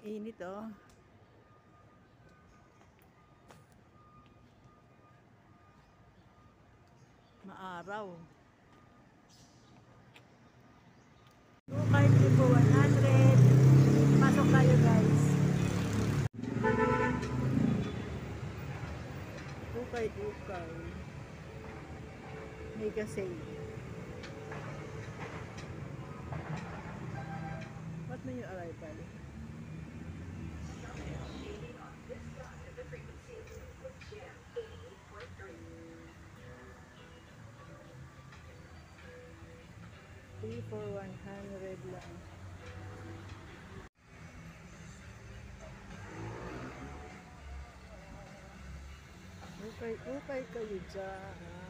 Ang init oh. Maaraw. Kahit di po 100. Pasok tayo guys. Ukay, ukay. Mega sale. What na yung arrival? For 100 lang. Ukay, ukay kayo dyan.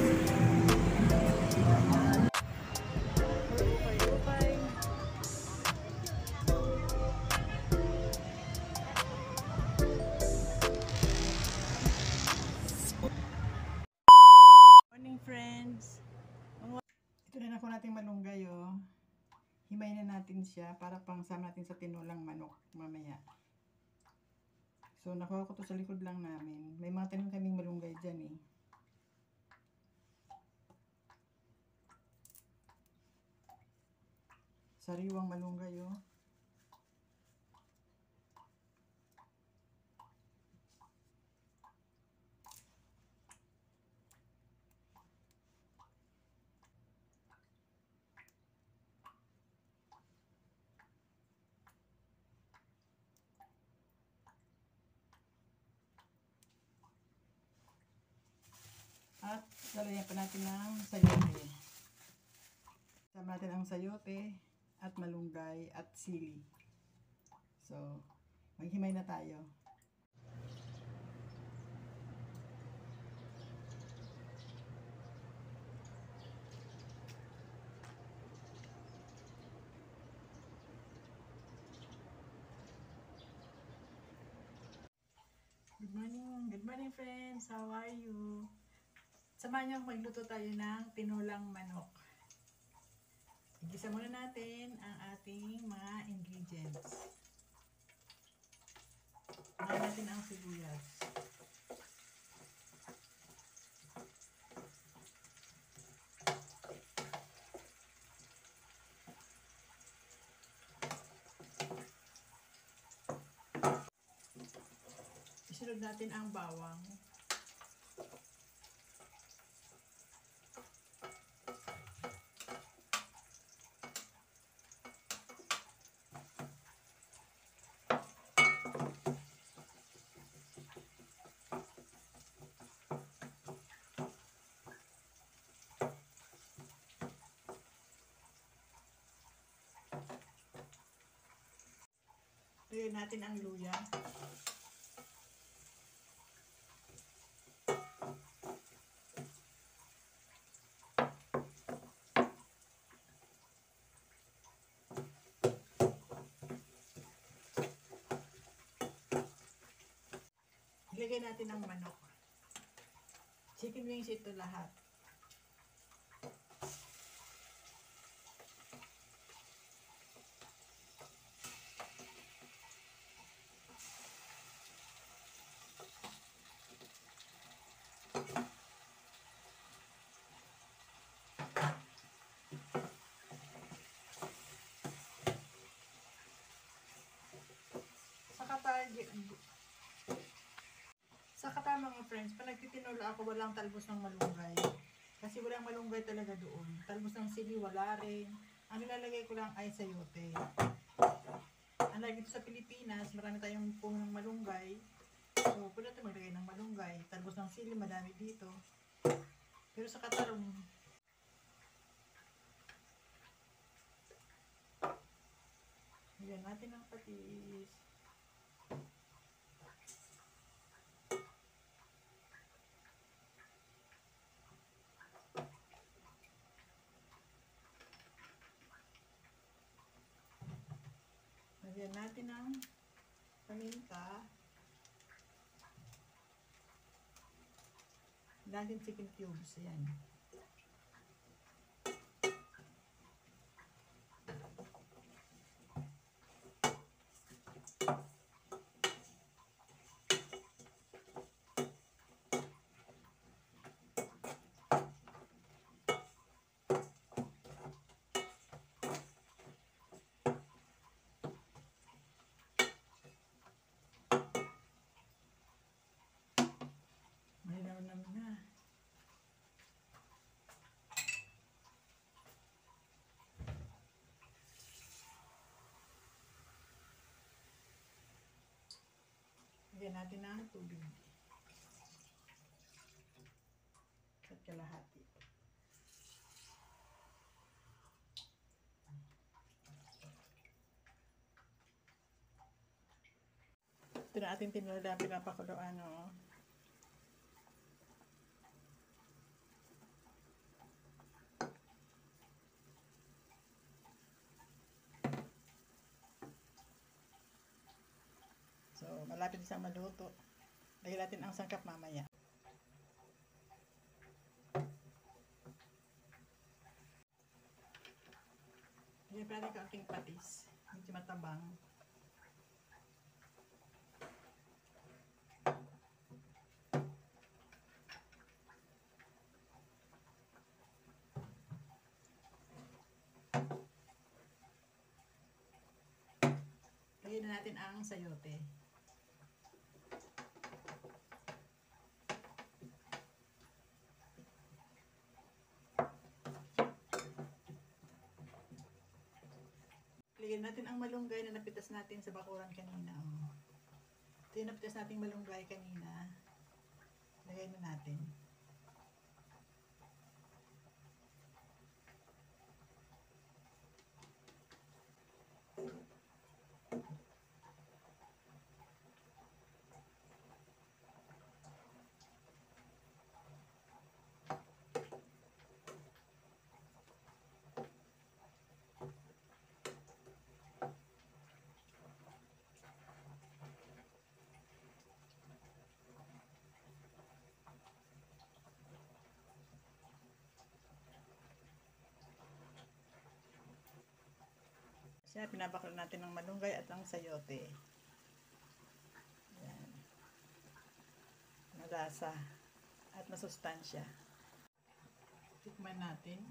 Ito na ako nating malunggay oh. Himay na natin siya para pang sama natin sa tinulang manok mamaya. So nakuha ko to sa likod lang namin. May mga tanim kaming malunggay dyan eh. Sariwang malunggay oh. At lalagyan pa natin ng sayote. Sama natin ang sayote at malunggay at sili. So, maghimay na tayo. Good morning. Good morning friends. How are you? Samahan niyo ako magluto tayo ng tinulang manok. Igisa muna natin ang ating mga ingredients. Lagyan natin ang sibuyas. Isunod natin ang bawang. Lagyan natin ang luya. Ilagay natin ang manok. Chicken wings ito lahat. Saka tayo, sa katama mga friends, pag nagtitinola ako, walang talbos ng malunggay. Kasi walang malunggay talaga doon. Talbos ng sili, wala rin. Ang nilalagay ko lang ay sayote. Unlike dito sa Pilipinas, marami tayong punong malunggay. So, pwede natin maglagay ng malunggay. Talbos ng sili, madami dito. Pero sa Katarong, Lagyan natin ng patis. Lagyan natin ng paminta. Lagyan chicken cubes. Ayan. Malinaw naman na. Lagyan natin ng tubig. At kalahati. Ito na ating tinulad pinapakuluan. Oh. So, siyang maluto. Lagyan natin ang sangkap mamaya. Lagyan pa natin kaunting patis. Medyo matabang. Lagyan na natin ang sayote. Lagyan natin ang malunggay na napitas natin sa bakuran kanina. Oh. Ito yung napitas natin malunggay kanina. Lagay na natin. Siya, pinabakla natin ng malunggay at ang sayote. Yan. Malasa at masustansya. Tikman natin.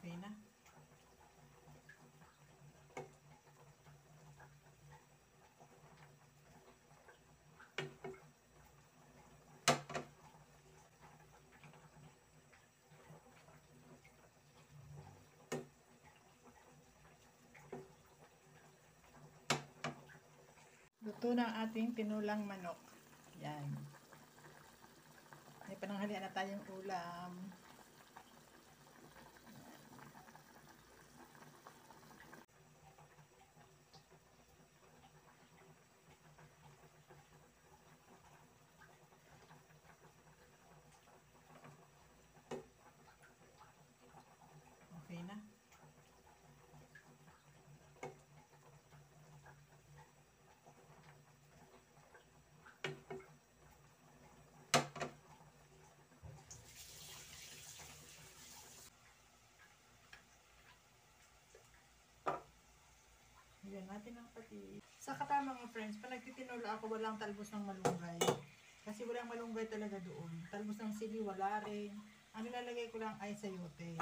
Okay na. Luto na ang ating tinulang manok. Yan. May pananghalian na tayong ulam. Okay na. Lagyan natin ng pati. Sa katama mga friends, pag nagtitinola ako, walang talbos ng malunggay. Kasi walang malunggay talaga doon. Talbos ng sili, wala rin. Ang nilalagay ko lang ay sayote.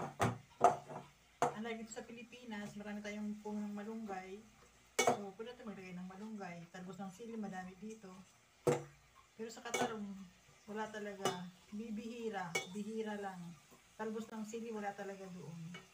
Unlike dito sa Pilipinas, marami tayong puno ng malunggay. So, pwede natin maglagay ng malunggay. Talbos ng sili, madami dito. Pero sa Qatar, wala talaga. Bibihira. Bihira lang. Talbos ng sili, wala talaga doon.